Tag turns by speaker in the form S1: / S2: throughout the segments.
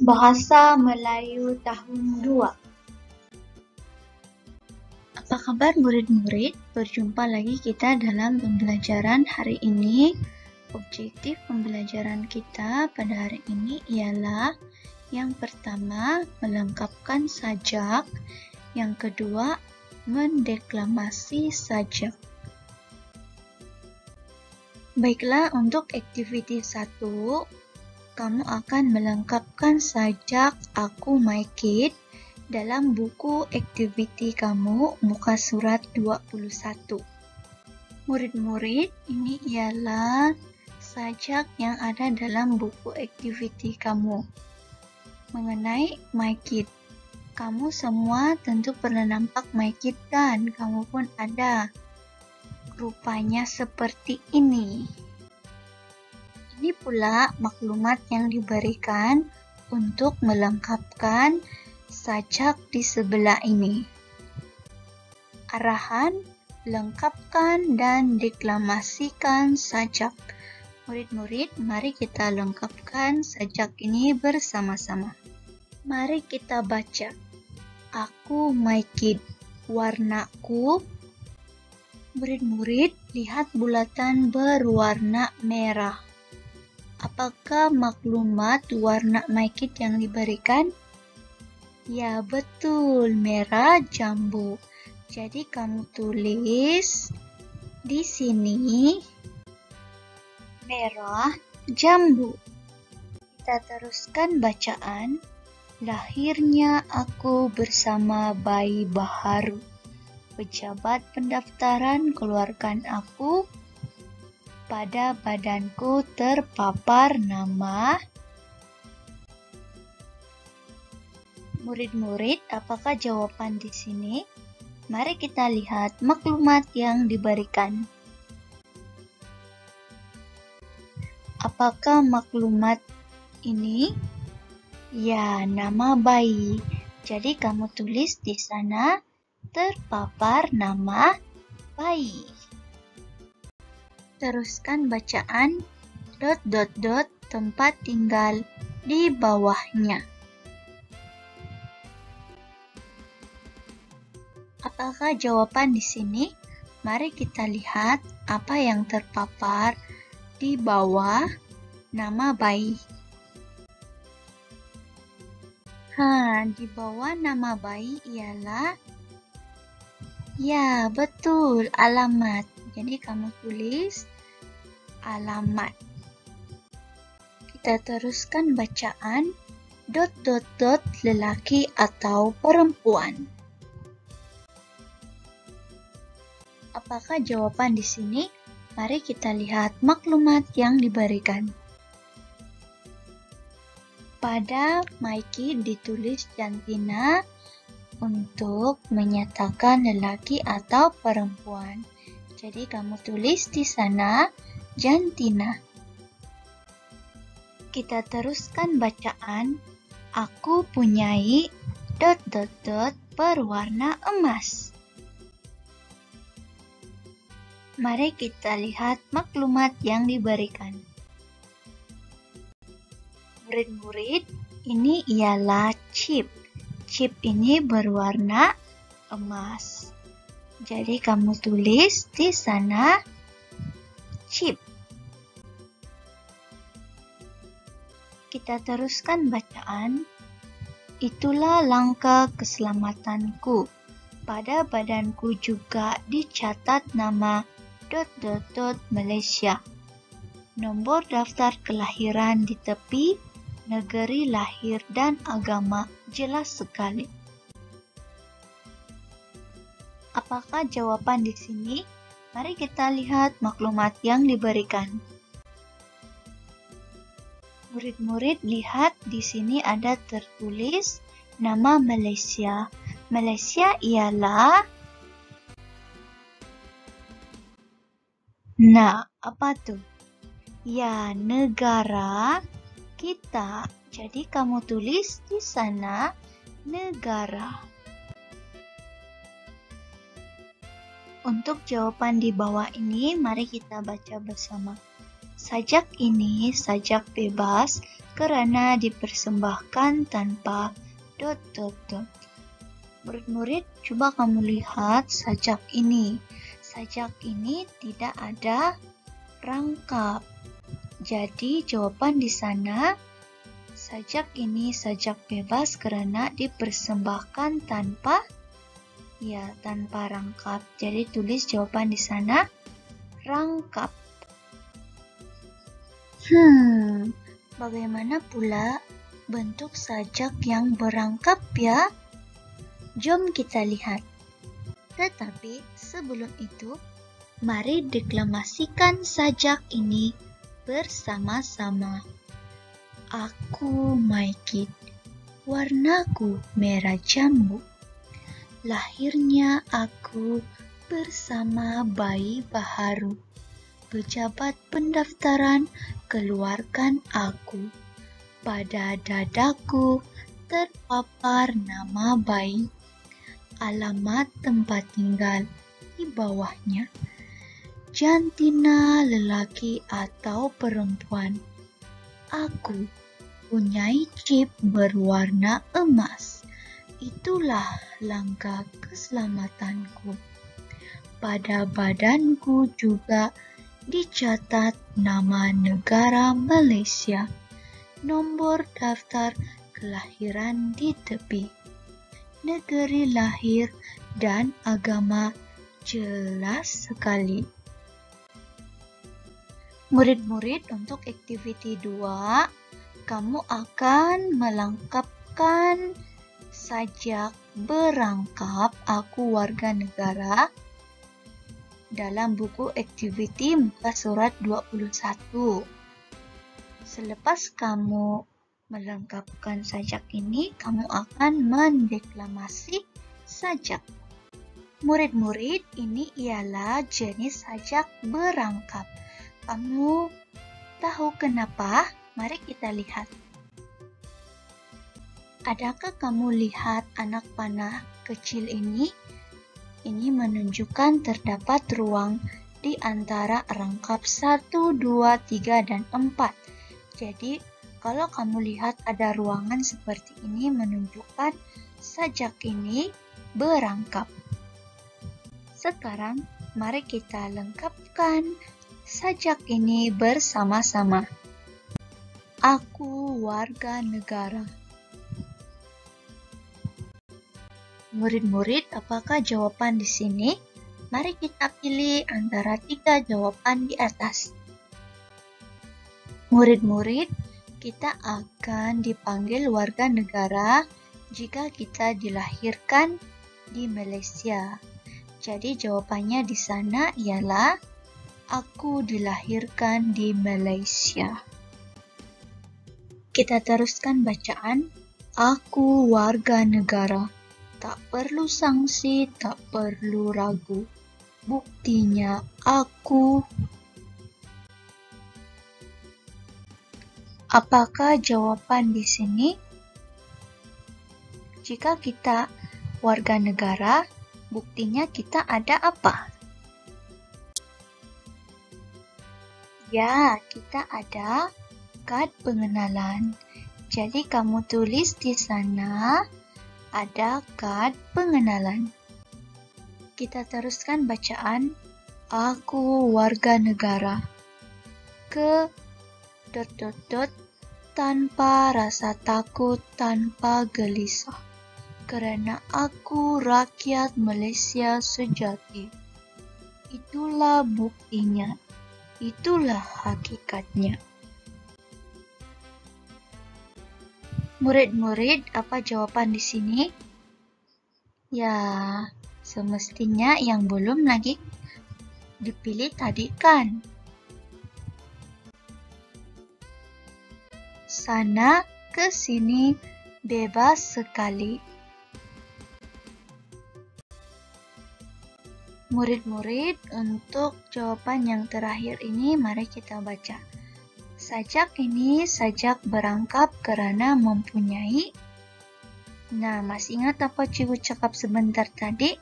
S1: Bahasa Melayu tahun 2 Apa kabar murid-murid? Berjumpa lagi kita dalam pembelajaran hari ini. Objektif pembelajaran kita pada hari ini ialah yang pertama, melengkapkan sajak. Yang kedua, mendeklamasi sajak. Baiklah, untuk activity 1, kamu akan melengkapkan sajak Aku My Kid dalam buku activity kamu muka surat 21. Murid-murid, ini ialah sajak yang ada dalam buku activity kamu mengenai My Kid. Kamu semua tentu pernah nampak My Kid kan? Kamu pun ada. Rupanya seperti ini. Ini pula maklumat yang diberikan untuk melengkapkan sajak di sebelah ini. Arahan, lengkapkan dan deklamasikan sajak. Murid-murid, mari kita lengkapkan sajak ini bersama-sama. Mari kita baca. Aku my kid. Warnaku Murid-murid, lihat bulatan berwarna merah. Apakah maklumat warna MyKit yang diberikan? Ya, betul, merah jambu. Jadi kamu tulis di sini merah jambu. Kita teruskan bacaan. Lahirnya aku bersama bayi baharu. Pejabat pendaftaran keluarkan aku pada badanku terpapar nama Murid-murid, apakah jawaban di sini? Mari kita lihat maklumat yang diberikan. Apakah maklumat ini? Ya, nama bayi. Jadi kamu tulis di sana terpapar nama bayi. Teruskan bacaan dot dot dot tempat tinggal di bawahnya. Apakah jawaban di sini? Mari kita lihat apa yang terpapar di bawah nama bayi. Ha, di bawah nama bayi ialah Ya, betul, alamat. Jadi kamu tulis alamat. Kita teruskan bacaan dot dot dot lelaki atau perempuan. Apakah jawaban di sini? Mari kita lihat maklumat yang diberikan. Pada Mikey ditulis jantina untuk menyatakan lelaki atau perempuan. Jadi kamu tulis di sana jantina. Kita teruskan bacaan. Aku punyai dot dot dot berwarna emas. Mari kita lihat maklumat yang diberikan. Murid-murid, ini ialah chip. Chip ini berwarna emas. Jadi kamu tulis di sana chip. Kita teruskan bacaan. Itulah langkah keselamatanku. Pada badanku juga dicatat nama dot dot dot Malaysia. Nombor daftar kelahiran di tepi, negeri lahir dan agama jelas sekali. Apakah jawaban di sini? Mari kita lihat maklumat yang diberikan. Murid-murid lihat di sini ada tertulis nama Malaysia. Malaysia ialah Nah, apa tuh? Ya, negara kita. Jadi kamu tulis di sana negara. Untuk jawaban di bawah ini, mari kita baca bersama. Sajak ini sajak bebas karena dipersembahkan tanpa dot dot dot. Murid-murid, coba kamu lihat sajak ini. Sajak ini tidak ada rangkap. Jadi jawaban di sana sajak ini sajak bebas karena dipersembahkan tanpa ya tanpa rangkap. Jadi tulis jawaban di sana rangkap. Hmm, bagaimana pula bentuk sajak yang berangkap ya? Jom kita lihat. Tetapi sebelum itu, mari deklamasikan sajak ini bersama-sama. Aku Maikit, warnaku merah jambu. Lahirnya aku bersama bayi baharu. Pejabat pendaftaran keluarkan aku. Pada dadaku terpapar nama bayi alamat tempat tinggal di bawahnya. Jantina lelaki atau perempuan. Aku punya chip berwarna emas. Itulah langkah keselamatanku. Pada badanku juga dicatat nama negara Malaysia. Nomor daftar kelahiran di tepi negeri lahir, dan agama jelas sekali. Murid-murid untuk activity 2, kamu akan melengkapkan sajak berangkap aku warga negara dalam buku activity muka surat 21. Selepas kamu melengkapkan sajak ini, kamu akan mendeklamasi sajak. Murid-murid, ini ialah jenis sajak berangkap. Kamu tahu kenapa? Mari kita lihat. Adakah kamu lihat anak panah kecil ini? Ini menunjukkan terdapat ruang di antara rangkap 1, 2, 3, dan 4. Jadi, kalau kamu lihat ada ruangan seperti ini menunjukkan sajak ini berangkap. Sekarang mari kita lengkapkan sajak ini bersama-sama. Aku warga negara. Murid-murid, apakah jawaban di sini? Mari kita pilih antara tiga jawaban di atas. Murid-murid, kita akan dipanggil warga negara jika kita dilahirkan di Malaysia. Jadi jawabannya di sana ialah aku dilahirkan di Malaysia. Kita teruskan bacaan. Aku warga negara. Tak perlu sanksi, tak perlu ragu. Buktinya aku Apakah jawaban di sini? Jika kita warga negara, buktinya kita ada apa? Ya, kita ada kad pengenalan. Jadi kamu tulis di sana ada kad pengenalan. Kita teruskan bacaan. Aku warga negara. Ke dot dot dot tanpa rasa takut, tanpa gelisah. Karena aku rakyat Malaysia sejati. Itulah buktinya. Itulah hakikatnya. Murid-murid, apa jawaban di sini? Ya, semestinya yang belum lagi dipilih tadi kan sana ke sini bebas sekali. Murid-murid, untuk jawaban yang terakhir ini mari kita baca. Sajak ini sajak berangkap karena mempunyai Nah, masih ingat apa cikgu cakap sebentar tadi?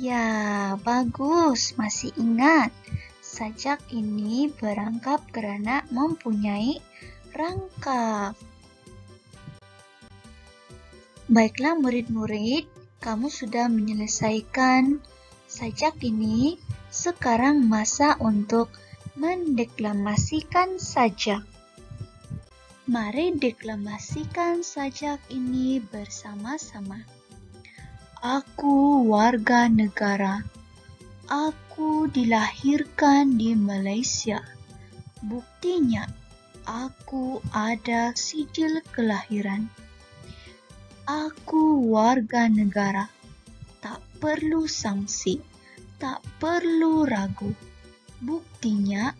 S1: Ya, bagus, masih ingat. Sajak ini berangkap karena mempunyai rangkap. Baiklah murid-murid, kamu sudah menyelesaikan sajak ini. Sekarang masa untuk mendeklamasikan sajak. Mari deklamasikan sajak ini bersama-sama. Aku warga negara. Aku dilahirkan di Malaysia. Buktinya, aku ada sijil kelahiran. Aku warga negara. Tak perlu sanksi, tak perlu ragu. Buktinya,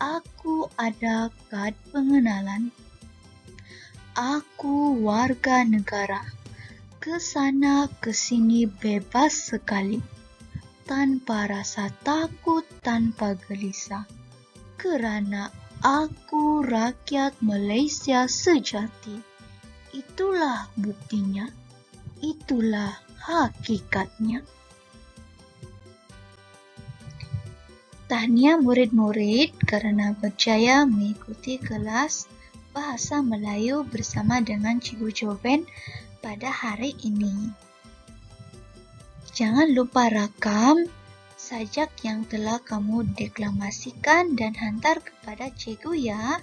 S1: aku ada kad pengenalan. Aku warga negara. Kesana kesini bebas sekali tanpa rasa takut, tanpa gelisah. Kerana aku rakyat Malaysia sejati. Itulah buktinya. Itulah hakikatnya. Tahniah murid-murid kerana berjaya mengikuti kelas Bahasa Melayu bersama dengan Cikgu Joven pada hari ini. Jangan lupa rakam sajak yang telah kamu deklamasikan dan hantar kepada cikgu ya.